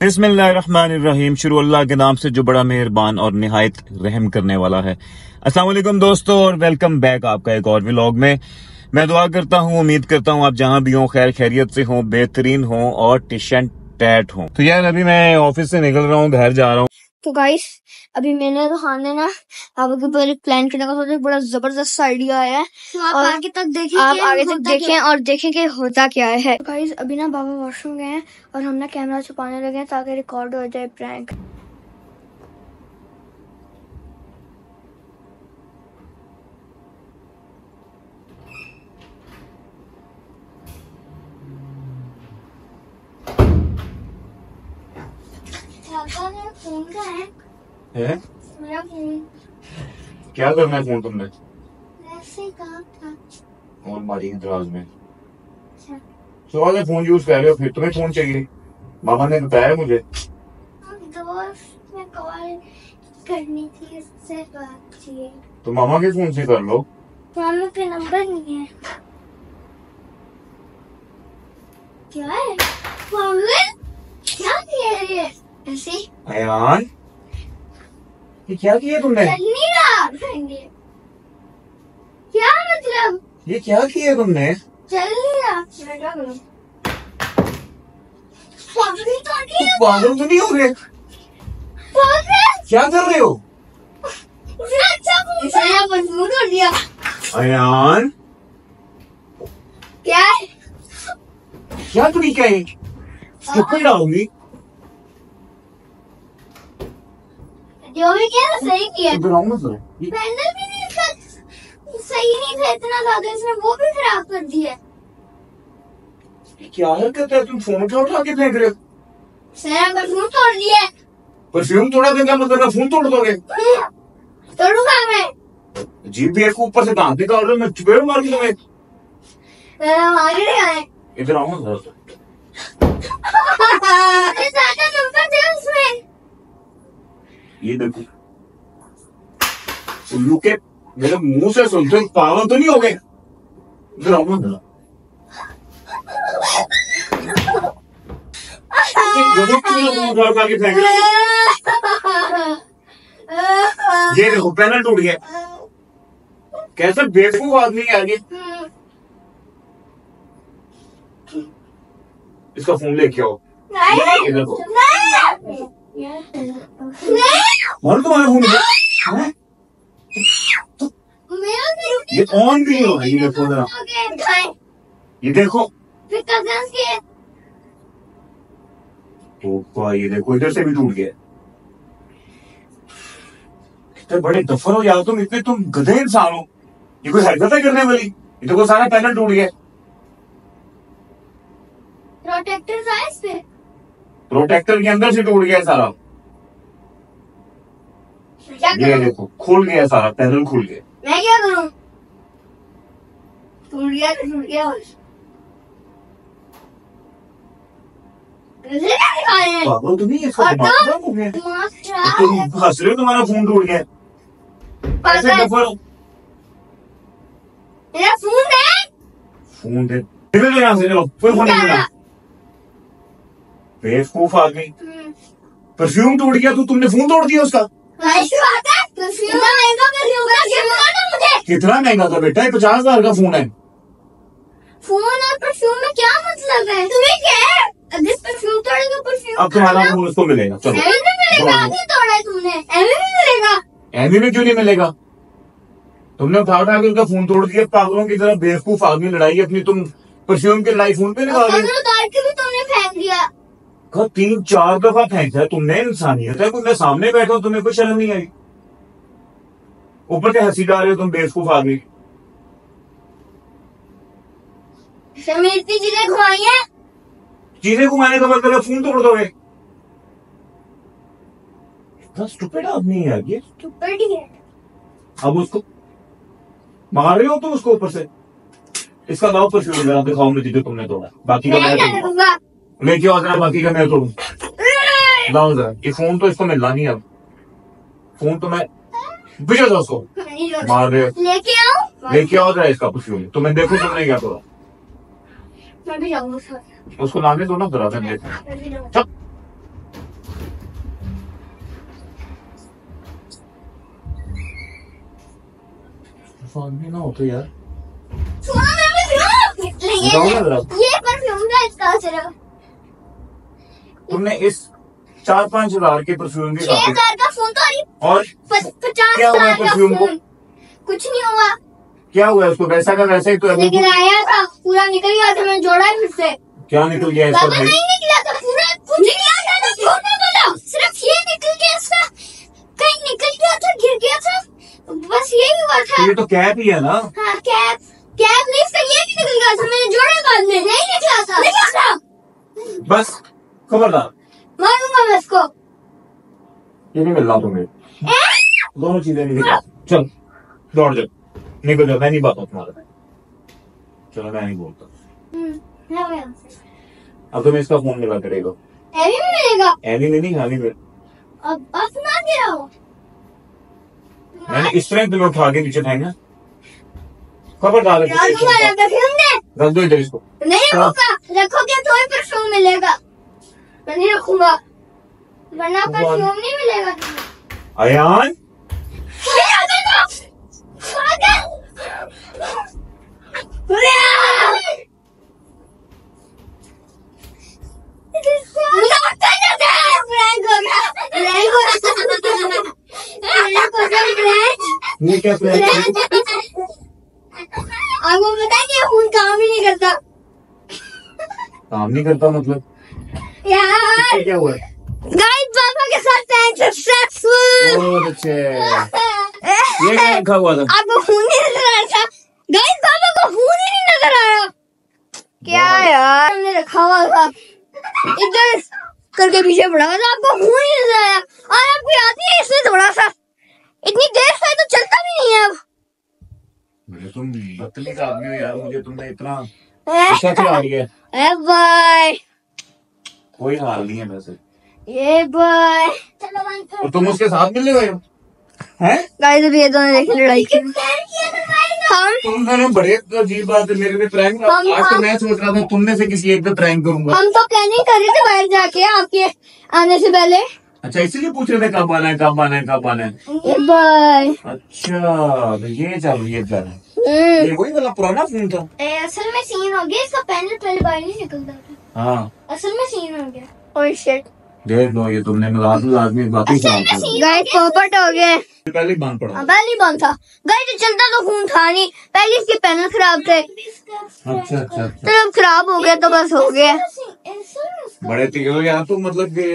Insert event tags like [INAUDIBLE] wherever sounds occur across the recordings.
बिस्मिल्लाहिर्रहमानिर्रहीम। शुरू अल्लाह के नाम से जो बड़ा मेहरबान और नहायत रहम करने वाला है। अस्सलाम वालेकुम दोस्तों और वेलकम बैक आपका एक और व्लॉग में। मैं दुआ करता हूँ, उम्मीद करता हूँ आप जहाँ भी हों, खैर खैरियत से हों, बेहतरीन हों और टिशन टैट हों। तो यार अभी मैं ऑफ़िस से निकल रहा हूँ, घर जा रहा हूँ। तो गाइस अभी मैंने तो खाने ना आपके ऊपर एक प्लान करने का सोचा बड़ा ज़बरदस्त आइडिया आया है। तो आप और आगे तक देखें आप आगे तक देखें और देखें कि होता क्या है। गाइस अभी ना बाबा वॉशरूम गए हैं और हम ना कैमरा छुपाने लगे हैं ताकि रिकॉर्ड हो जाए प्रैंक पापा मेरा फ़ोन का है। है? मेरा फ़ोन। क्या करना है फ़ोन तुमने? ऐसे कहा था। फ़ोन मारी है दराज में। अच्छा। तो आज फ़ोन यूज़ कर रहे हो फिर तुम्हें फ़ोन चाहिए। मामा ने बताया मुझे। दोस्त में कॉल करनी थी उससे बात चाहिए तो मामा के फ़ोन से कर लो। मामा पे नंबर नहीं है। क्या है? मामा क्या किया ये? ऐसे? अयान ये क्या किया तुमने? नहीं रहा क्या मतलब? ये क्या किया तुमने? चल क्या पागल तो नहीं है पागल तो नहीं हो गए? पागल? क्या कर रहे हो? अच्छा अयान क्या है? क्या तरीका है? स्टूपिड डालूँगी जो भी किया ना सही किया। जरा ये पैनल भी नहीं इसका सही नहीं था इतना ज़्यादा इसने वो भी खराब कर दिया। क्या हरकत है? तुम फ़ोन उठा उठा के फेंक रहे हो? सर परफ्यूम तोड़ दिया। परफ्यूम तोड़ा देगा मतलब फ़ोन तोड़ दोगे? तोड़ूँगा मैं। जी भी को ऊपर से दांत निकाल रहे मैं चुपेड़ मार दूँ तुम्हें। मेरा आगे आए इधर आओ ना ये देखो। उल्लू के मेरे मुँह से सुनते पागल तो नहीं हो गए? ये देखो पैनल टूट गया। कैसे बेवकूफ़ आदमी है आगे इसका फ़ोन लेके आओ। नहीं। ये देखो। नहीं। और तुम्हारा फ़ोन है? हैं? ये ऑन भी हो ये देखो जरा ये देखो तो ये देखो इधर से भी टूट गया इतने बड़े दफर हो यार तुम इतने तुम गधे इंसान हो ये कोई हरकत है करने वाली ये तो कोई सारा पैनल टूट गया प्रोटेक्टर्स आए इस पे प्रोटेक्टर के अंदर से टूट गया सारा। ये देखो खुल गया सारा पैनल खुल गया। मैं क्या करूँ? टूट गया तो टूट गया पागल तो नहीं है इसका और दिमाग तुम? खराब हो गया। दिमाग तुम खराब हंस रहे हो तुम्हारा फ़ोन टूट गया। ऐसे मेरा फ़ोन है। फ़ोन दे निकल जाओ यहाँ से चलो कोई फ़ोन नहीं मिला। बेवकूफ़ आ गई। परफ्यूम टूट गया तो तुमने फ़ोन तोड़ दिया उसका। है कितना महँगा था बेटा? पचास हज़ार का फ़ोन है। फ़ोन और परफ्यूम में क्या मतलब है? तुम्हें क्या है परफ्यूम तोड़ेगा परफ्यूम अब तुम्हारा फ़ोन उसको मिलेगा चलो। तोड़ा है तुमने। एमी भी मिलेगा। एमी में क्यों नहीं मिलेगा? तुमने उठा उठा के उसका फ़ोन तोड़ दिया पागलों की तरह बेवकूफ़ आदमी लड़ाई अपनी। तुम परफ्यूम के लाई फ़ोन पे निकाल रहे अगर उतार के भी तुमने फेंक दिया हो तीन चार दफ़ा फेंका है तुमने इंसानियत है। कोई मैं सामने बैठा हूँ तुम्हें कोई शर्म नहीं आई। ऊपर से हँसी डाल रहे हो तुम बेवकूफ़ आदमी। शमी इतनी चीज़ें घुमाई है? चीज़ें घुमाने का मतलब फ़ोन तोड़ दोगे। इतना स्टूपिड आदमी है ये। स्टूपिड ही है। अब उसको मार रहे हो तुम उसको ऊपर से। इसका परफ्यूम जरा दिखाओ मुझे जो तुमने तोड़ा। बाकी का मैं मैं क्यों आता बाकी का मैं तो लाओ जरा ये फ़ोन तो इसको मिलना नहीं अब। फ़ोन तो मैं बिजो था उसको। मार रहे लेके आओ। लेके आओ जरा इसका कुछ परफ्यूम तो मैं देखो तुमने क्या करो। उसको लाने दो। ना जरा मैं ना हो तो यार। ये परफ्यूम का इसका सिर्फ़ तुमने इस चार पाँच हज़ार के परफ्यूम की हज़ार का फ़ोन तो और पचास क्या हुआ परफ्यूम को? कुछ नहीं हुआ। क्या हुआ उसको? वैसा का वैसा ही तो है लेकिन आया था पूरा निकल गया था मैं जोड़ा फिर से क्या निकल गया इसका भाई? नहीं निकला था पूरा कुछ निकला था ना सिर्फ़ ये निकल गया इसका कहीं निकल गया था गिर गया था बस यही हुआ था। ये तो कैप ही है ना? हाँ कैप कैप नहीं इसका ये भी निकल गया था मैंने जोड़े बाद में। नहीं निकला था निकला था। बस खबरदार। मारूँगा मैं इसको। ये नहीं मिल रहा तुम्हें। दोनों चीज़ें नहीं दिखा चल दौड़ जा। निकल जा मैं नहीं बात तुम्हारा चलो मैं नहीं बोलता। हम्म, अब तुम्हें इसका फ़ोन मिला करेगा। में मिलेगा? में नहीं में। अब अब ना गिरा हो। मैंने इस तरह उठा के नीचे फेंका खबरदार यार तुम्हारा परफ्यूम दे रख दो इधर इसको। नहीं। रखोगे तो ही परफ्यूम मिलेगा। मैं नहीं रखूँगा। वरना तो परफ्यूम नहीं मिलेगा अयान? ये क्या प्लान है? आपको पता है कि खून काम ही नहीं करता। काम नहीं करता मतलब? क्या हुआ? गाइस पापा के साथ सक्सेसफुल बहुत अच्छे ये क्या [LAUGHS] रखा हुआ था? आपको खून नहीं नज़र आ रहा था। गाइस पापा को खून ही नहीं नज़र आ रहा क्या यार हमने रखा हुआ था। इधर करके पीछे पड़ा हुआ था आपको खून ही नज़र आया और आपको याद नहीं है इसने थोड़ा सा। इतनी देर से तो चलता भी नहीं है अब। मुझे तुम बदतमीज आदमी हो यार मुझे तुमने इतना [LAUGHS] गुस्सा चढ़ा दिया ए बाय कोई हाल नहीं है वैसे। ये बाय चलो बंद और तुम उसके साथ मिलने गए हो? हैं? गाइस अभी ये दोनों देखें लड़ाई। की हम तुम दोनों बड़े अजीब बात है मेरे पे प्रैंक हम- आज तो मैं सोच रहा था तुमने से किसी एक पे प्रैंक करूँगा। हम तो प्लानिंग कर रहे थे बाहर जाके आपके आने से पहले। अच्छा इसीलिए पूछ रहे थे कब आना है कब आना है कब आना है। बाय अच्छा तो ये चल ये चल। हम्म। ये वही वाला पुराना फ़ोन था। असल में सीन हो गया इसका पैनल पहले बाहर नहीं निकलता था। हाँ। असल में सीन हो गया। ओह शिट देख लो ये तुमने मज़ाक मज़ाक में बात ही कर गाइस पोपट हो गए। पहले ही बंद पड़ा पहले ही बंद था। गाइस तो चलता तो खून था नहीं। पहले इसके पैनल खराब थे। अच्छा अच्छा अच्छा। तो जब खराब हो गया तो बस हो गया। बड़े तेज हो यार तुम मतलब कि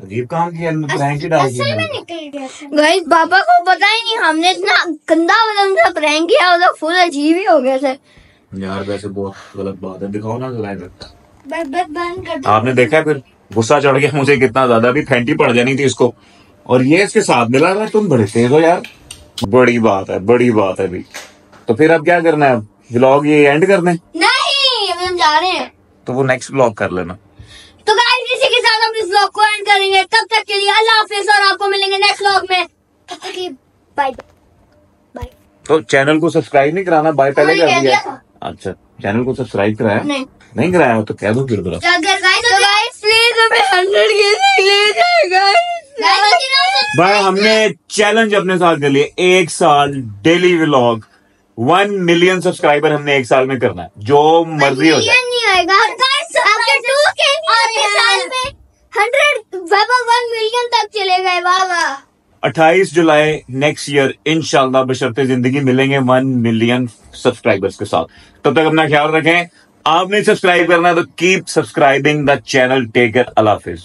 अजीब काम किया प्रैंक ही डाल दिया। गाइस पापा को पता ही नहीं हमने इतना गंदा बदम सा प्रैंक किया वो तो फुल अजीब ही हो गया थे। यार वैसे बहुत गलत बात है। दिखाओ ना बंद कर आपने देखा है फिर? गुस्सा चढ़ गया मुझे कितना ज़्यादा। भी फैंटी पड़ जानी थी इसको। और ये इसके साथ मिला है, तुम बड़े तेज हो यार। बड़ी बात है बड़ी बात है भी तो फिर अब क्या करना है? व्लॉग ये एंड करना? है नहीं अभी हम जा रहे हैं। तो वो नेक्स्ट व्लॉग कर लेना। तो गाइस इसी के साथ हम इस व्लॉग को एंड करेंगे। तब तक के लिए अल्लाह हाफिज और आपको मिलेंगे नेक्स्ट व्लॉग में। तब तक बाय बाय तो चैनल को सब्सक्राइब नहीं कराना बाय पहले कर दिया। अच्छा चैनल को सब्सक्राइब कराया? नहीं। नहीं कराया हो तो कह दो फिर गाइस तो गाइस प्लीज़ हमें 100 के ले जाए गाइस भाई हमने चैलेंज अपने साथ कर लिए। एक साल daily vlog one million subscriber हमने एक साल में करना है जो मर्ज़ी हो जाए। नहीं आएगा। गाइस आपके 2 के आगे साल में 100 बाबा 1 मिलियन तक चले गए बाबा 28 जुलाई नेक्स्ट ईयर इनशाला बशरते ज़िंदगी मिलेंगे वन मिलियन सब्सक्राइबर्स के साथ। तब तक अपना ख्याल रखें आपने सब्सक्राइब करना है तो keep subscribing the channel take care अलाफिज